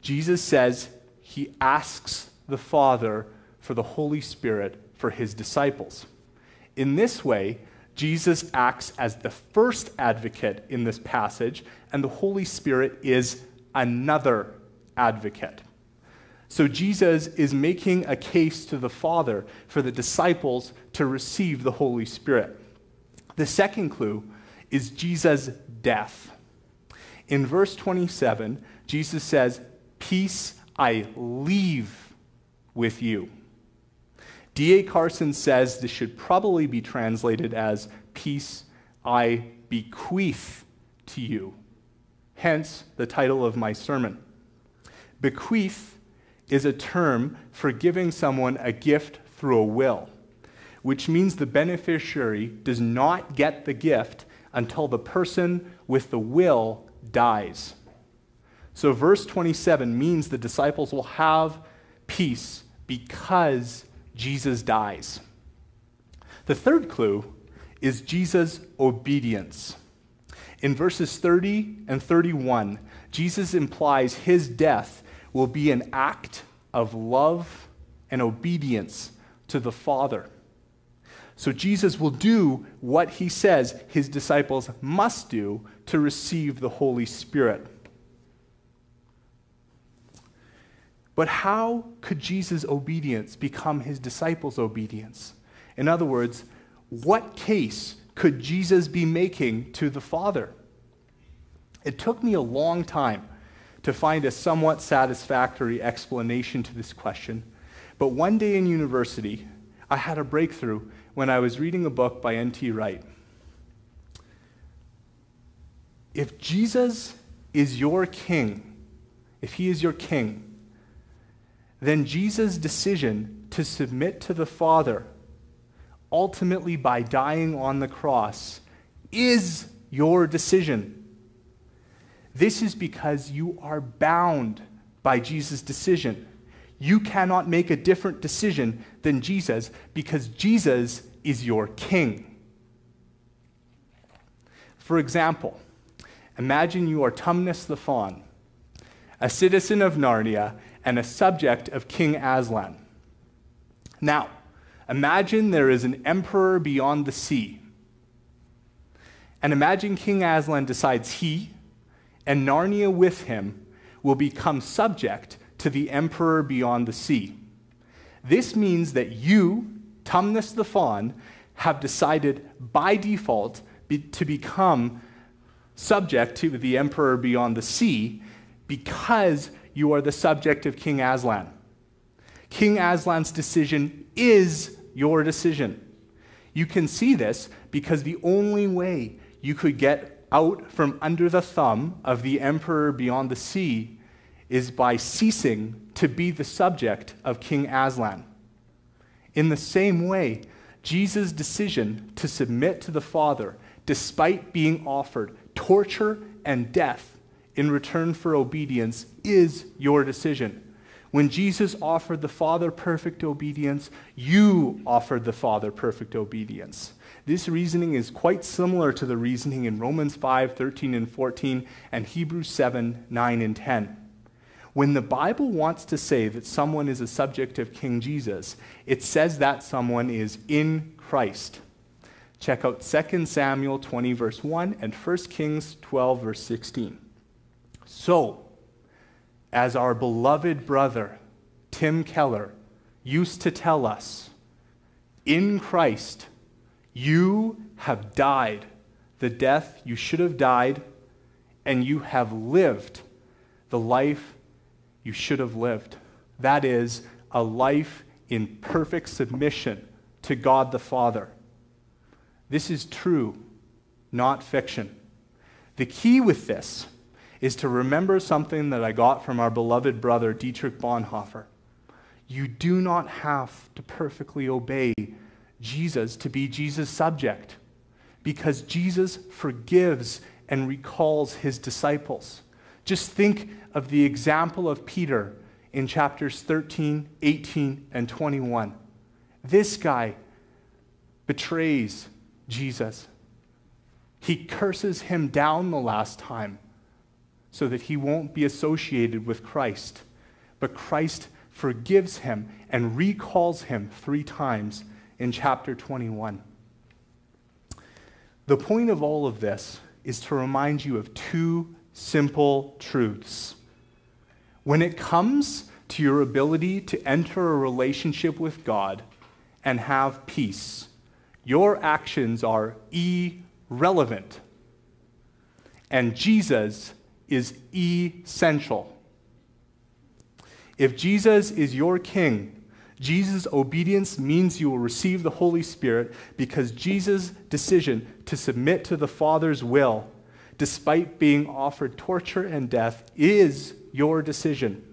Jesus says he asks the Father for the Holy Spirit for his disciples. In this way, Jesus acts as the first advocate in this passage, and the Holy Spirit is another advocate. So Jesus is making a case to the Father for the disciples to receive the Holy Spirit. The second clue is Jesus' death. In verse 27, Jesus says, Peace I leave with you. D.A. Carson says this should probably be translated as Peace I bequeath to you. Hence the title of my sermon. Bequeath is a term for giving someone a gift through a will, which means the beneficiary does not get the gift until the person with the will dies. So, verse 27 means the disciples will have peace because Jesus dies. The third clue is Jesus' obedience. In verses 30 and 31, Jesus implies his death will be an act of love and obedience to the Father. So Jesus will do what he says his disciples must do to receive the Holy Spirit. But how could Jesus' obedience become his disciples' obedience? In other words, what case could Jesus be making to the Father? It took me a long time to find a somewhat satisfactory explanation to this question, but one day in university, I had a breakthrough when I was reading a book by N.T. Wright. If Jesus is your king, if he is your king, then Jesus' decision to submit to the Father, ultimately by dying on the cross, is your decision. This is because you are bound by Jesus' decision. You cannot make a different decision than Jesus because Jesus is your king. For example, imagine you are Tumnus the Faun, a citizen of Narnia and a subject of King Aslan. Now, imagine there is an emperor beyond the sea. And imagine King Aslan decides he, and Narnia with him, will become subject to the emperor beyond the sea. This means that you, Tumnus the Faun, have decided by default be, to become subject to the emperor beyond the sea because you are the subject of King Aslan. King Aslan's decision is your decision. You can see this because the only way you could get out from under the thumb of the emperor beyond the sea is by ceasing to be the subject of King Aslan. In the same way, Jesus' decision to submit to the Father, despite being offered torture and death in return for obedience, is your decision. When Jesus offered the Father perfect obedience, you offered the Father perfect obedience. This reasoning is quite similar to the reasoning in Romans 5 13 and 14 and Hebrews 7 9 and 10. When the Bible wants to say that someone is a subject of King Jesus, it says that someone is in Christ. Check out 2 Samuel 20, verse 1, and 1 Kings 12, verse 16. So, as our beloved brother, Tim Keller, used to tell us, in Christ, you have died the death you should have died, and you have lived the life you should have lived. That is, a life in perfect submission to God the Father. This is true, not fiction. The key with this is to remember something that I got from our beloved brother Dietrich Bonhoeffer. You do not have to perfectly obey Jesus to be Jesus' subject because Jesus forgives and recalls his disciples. Just think of the example of Peter in chapters 13, 18, and 21. This guy betrays Jesus. He curses him down the last time so that he won't be associated with Christ. But Christ forgives him and recalls him three times in chapter 21. The point of all of this is to remind you of two simple truths. When it comes to your ability to enter a relationship with God and have peace, your actions are irrelevant. And Jesus is essential. If Jesus is your king, Jesus' obedience means you will receive the Holy Spirit because Jesus' decision to submit to the Father's will, despite being offered torture and death, is your decision.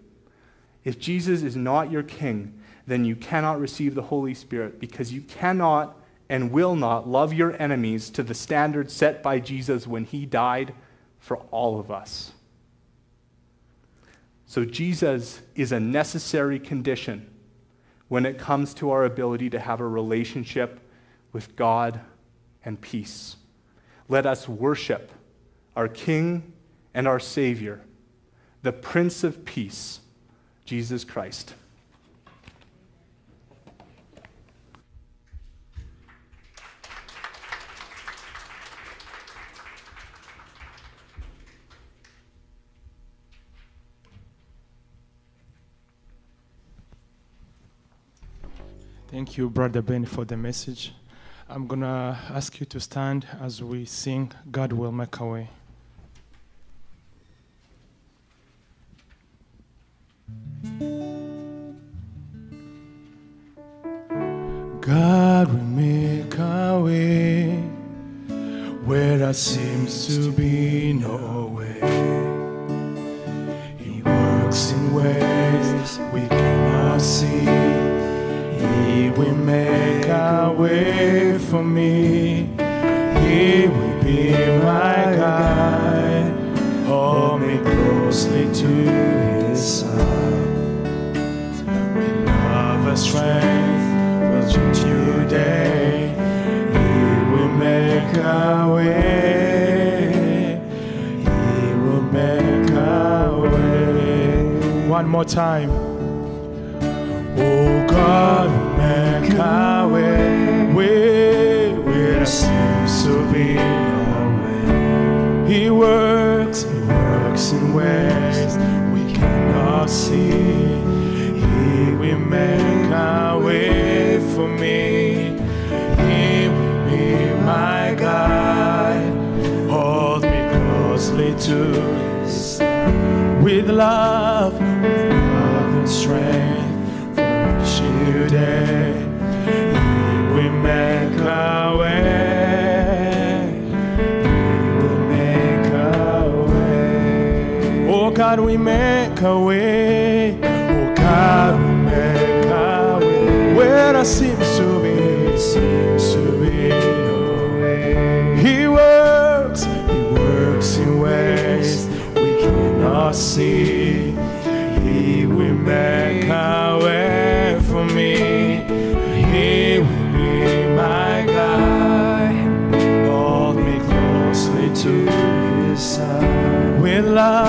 If Jesus is not your king, then you cannot receive the Holy Spirit because you cannot and will not love your enemies to the standard set by Jesus when he died for all of us. So, Jesus is a necessary condition when it comes to our ability to have a relationship with God and peace. Let us worship our King and our Savior, the Prince of Peace, Jesus Christ. Thank you, Brother Ben, for the message. I'm going to ask you to stand as we sing God Will Make a Way. God will make a way where there seems to be no way. He works in ways we cannot see. He will make a way for me. He will be my guide. Hold me closely to his side. With love and strength, will change new day. He will make a way. He will make a way. One more time. Oh God, a way, where seems to be. He works, He works in ways we cannot see. He will make a way for me. He will be my guide. Hold me closely to His side. with love make a way. Oh God, we make a way. Where there seems to be, seems to be no way. He works, He works in ways we cannot see. He will make a way for me. He will be my guide. Hold me closely to His side. With love,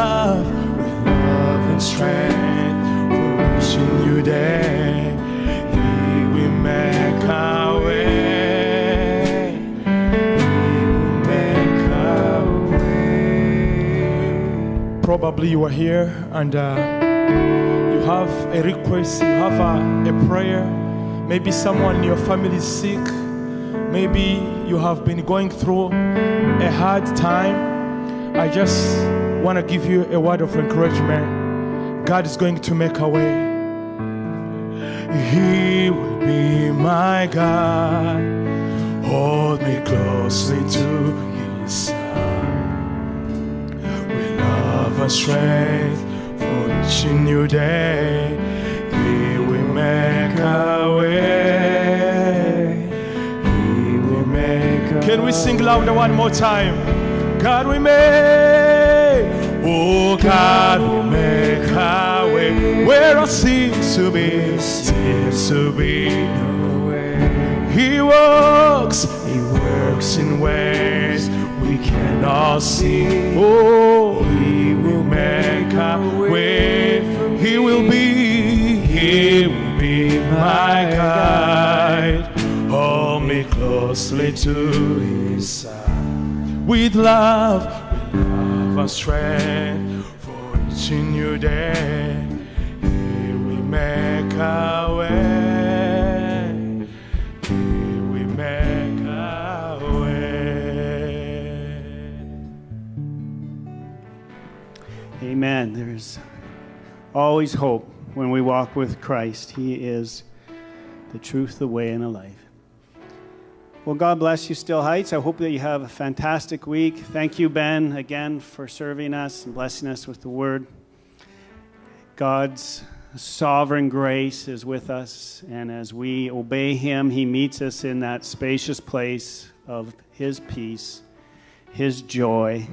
Probably you are here and uh, you have a request, you have a, a prayer. Maybe someone in your family is sick. Maybe you have been going through a hard time. I just want to give you a word of encouragement. God is going to make a way. He will be my God. Hold me closely to his strength for each new day. He will make a way. He will make a Can we sing louder one more time? God we make, oh God we make a way where I seems to be, seems to be no way. He works, He works in ways cannot see. Oh, He will make a way. He will be, He will be my guide. Hold me closely to His side with love, with love and strength for each new day. He will make a Amen. There's always hope when we walk with Christ. He is the truth, the way, and the life. Well, God bless you, Steele Heights. I hope that you have a fantastic week. Thank you, Ben, again for serving us and blessing us with the word. God's sovereign grace is with us, and as we obey Him, He meets us in that spacious place of His peace, His joy.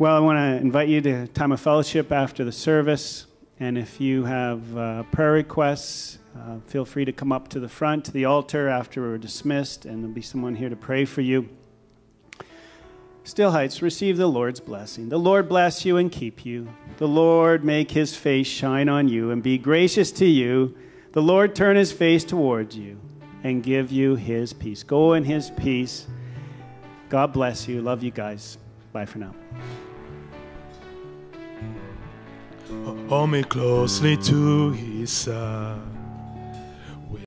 Well, I want to invite you to time of fellowship after the service, and if you have uh, prayer requests, uh, feel free to come up to the front, to the altar after we're dismissed, and there'll be someone here to pray for you. Steele Heights, receive the Lord's blessing. The Lord bless you and keep you. The Lord make his face shine on you and be gracious to you. The Lord turn his face towards you and give you his peace. Go in his peace. God bless you. Love you guys. Bye for now. Hold me closely to his side.